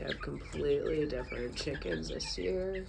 have completely different chickens this year.